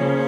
Lord.